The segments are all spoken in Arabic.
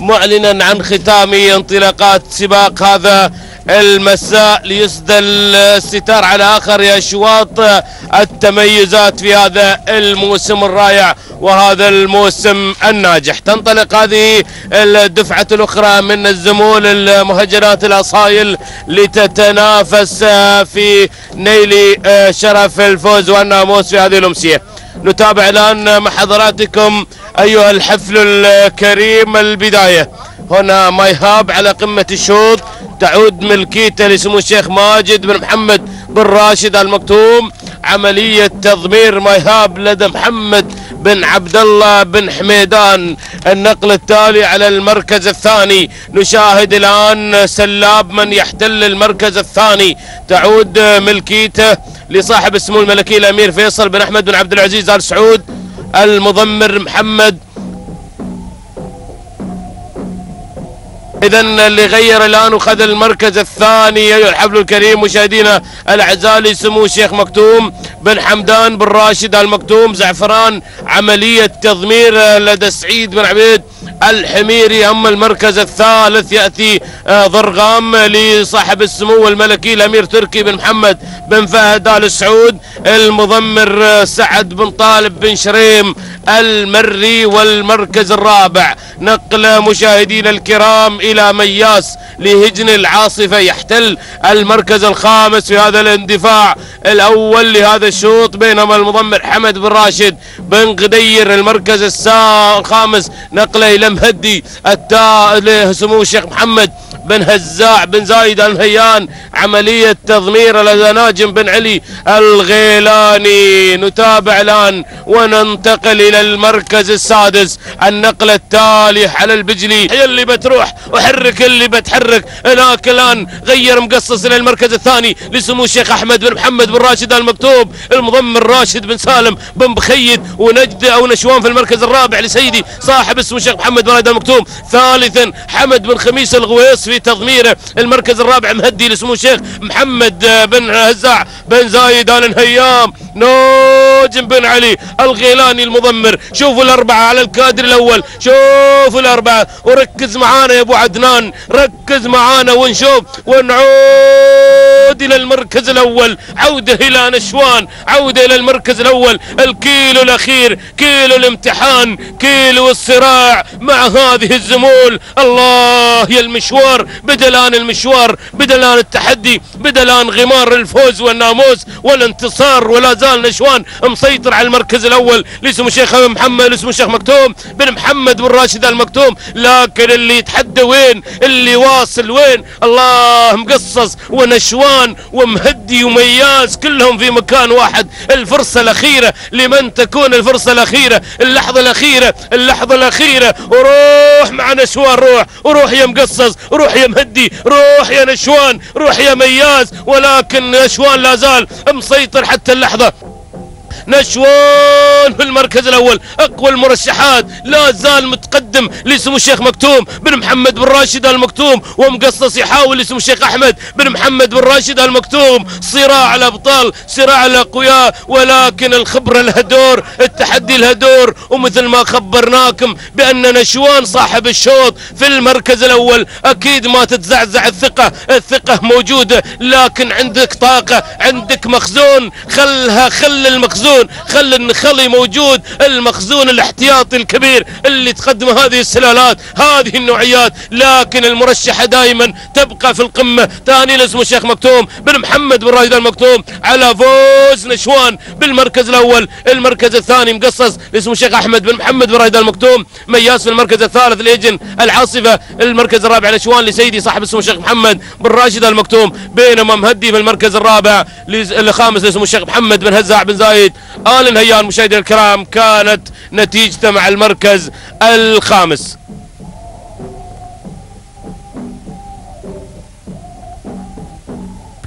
معلنا عن ختام انطلاقات سباق هذا المساء ليسدل الستار على آخر اشواط التميزات في هذا الموسم الرائع وهذا الموسم الناجح. تنطلق هذه الدفعة الأخرى من الزمول المهجرات الأصايل لتتنافس في نيل شرف الفوز والناموس في هذه الأمسية. نتابع الآن مع حضراتكم أيها الحفل الكريم البداية. هنا مايهاب على قمة الشوط. تعود ملكيته لسمو الشيخ ماجد بن محمد بن راشد المكتوم. عملية تضمير مايهاب لدى محمد بن عبد الله بن حميدان. النقل التالي على المركز الثاني. نشاهد الآن سلاب من يحتل المركز الثاني. تعود ملكيته لصاحب السمو الملكي الأمير فيصل بن أحمد بن عبد العزيز آل سعود المضمر محمد. اذا اللي غير الآن وخذ المركز الثاني الحفل الكريم مشاهدينا الأعزاء لسمو الشيخ مكتوم بن حمدان بن راشد المكتوم زعفران عملية تضمير لدى سعيد بن عبيد. الحميري. أما المركز الثالث يأتي ضرغام لصاحب السمو الملكي الأمير تركي بن محمد بن فهد آل سعود المضمر سعد بن طالب بن شريم المري والمركز الرابع. نقل مشاهدينا الكرام إلى مياس لهجن العاصفة. يحتل المركز الخامس في هذا الاندفاع الأول لهذا الشوط بينما المضمر حمد بن راشد بن غدير المركز الخامس نقله إلى مهدي التا لسمو الشيخ محمد. بن هزاع بن زايد الهيان عملية تضمير لدى ناجم بن علي الغيلاني. نتابع الآن وننتقل إلى المركز السادس النقلة التالي على البجلي. هي اللي بتروح وحرك اللي بتحرك. هناك الآن غير مقصص إلى المركز الثاني لسمو الشيخ أحمد بن محمد بن راشد المكتوب المضمر راشد بن سالم بن بخيد ونجد أو نشوان في المركز الرابع لسيدي صاحب اسمه الشيخ محمد بن راشد المكتوب. ثالثا حمد بن خميس الغويص في تضميره المركز الرابع مهدي لسمو الشيخ محمد بن هزاع بن زايد آل هيام نوجم بن علي الغيلاني المضمر. شوفوا الأربعة على الكادر الأول. شوفوا الأربعة. وركز معانا يا أبو عدنان. ركز معانا ونشوف. ونعود. إلى المركز الأول عودة إلى نشوان عودة إلى المركز الأول. الكيلو الأخير كيلو الامتحان كيلو الصراع مع هذه الزمول. الله يا المشوار بدا الآن المشوار بدا الآن التحدي بدا الآن غمار الفوز والناموس والانتصار. ولا زال نشوان مسيطر على المركز الأول. لاسم الشيخ محمد اسمه الشيخ مكتوم بن محمد بن راشد المكتوم. لكن اللي يتحدى وين؟ اللي واصل وين؟ الله مقصص ونشوان. ومهدي ومياس كلهم في مكان واحد. الفرصة الأخيرة لمن تكون الفرصة الأخيرة اللحظة الأخيرة اللحظة الأخيرة. وروح مع نشوان روح وروح يا مقصص روح يا مهدي روح يا نشوان روح يا مياس ولكن نشوان لا زال مسيطر حتى اللحظة. نشوان في المركز الأول أقوى المرشحات لا زال متقدم لاسم الشيخ مكتوم بن محمد بن راشد المكتوم ومقصص يحاول اسم الشيخ أحمد بن محمد بن راشد المكتوم صراع الأبطال صراع الأقوياء ولكن الخبره لها دور التحدي لها دور ومثل ما خبرناكم بأن نشوان صاحب الشوط في المركز الأول أكيد ما تتزعزع الثقة الثقة موجودة لكن عندك طاقة عندك مخزون خلها خل المخزون. خل النخلي موجود المخزون الاحتياطي الكبير اللي تقدم هذه السلالات هذه النوعيات لكن المرشحة دائما تبقى في القمة. ثاني اسمه الشيخ مكتوم بن محمد بن راشد المكتوم على فوز نشوان بالمركز الأول. المركز الثاني مقصص اسمه الشيخ أحمد بن محمد بن راشد المكتوم. مياس في المركز الثالث ليجن العاصفة. المركز الرابع نشوان لسيدي صاحب اسمه الشيخ محمد بن راشد المكتوم. بينما مهدي في المركز الرابع الخامس اسمه الشيخ محمد بن هزاع بن زايد. آل هيان مشاهدينا الكرام كانت نتيجته مع المركز الخامس.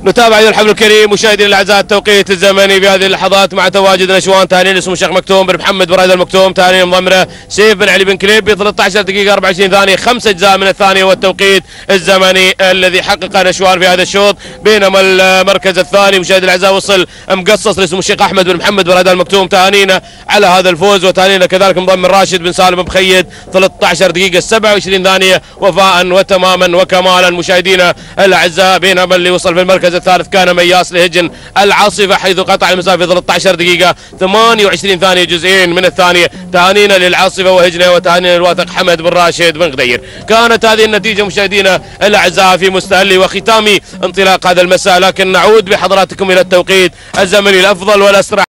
نتابع أيها الحفل الكريم مشاهدينا الأعزاء التوقيت الزمني في هذه اللحظات مع تواجد نشوان تهانين اسمه الشيخ مكتوم بن محمد بن رائد المكتوم تهانين مضمره سيف بن علي بن كليب ب 13 دقيقة 24 ثانية خمس أجزاء من الثانية والتوقيت الزمني الذي حقق نشوان في هذا الشوط. بينما المركز الثاني مشاهدينا الأعزاء وصل مقصص لاسمه الشيخ أحمد بن محمد بن رائد المكتوم تهانينا على هذا الفوز وتهانينا كذلك مضمن راشد بن سالم بخيد 13 دقيقة 27 ثانية وفاء وتماما وكمالا مشاهدينا الأعزاء بينما اللي وصل في المركز الثالث كان مياس لهجن العاصفة حيث قطع المسافه 13 دقيقة 28 ثانية جزئين من الثانية تهانينا للعاصفة وهجنة وتهانينا للواثق حمد بن راشد بن غدير. كانت هذه النتيجة مشاهدينا الأعزاء في مستهل وختام انطلاق هذا المساء لكن نعود بحضراتكم إلى التوقيت الزمني الأفضل والأسرع.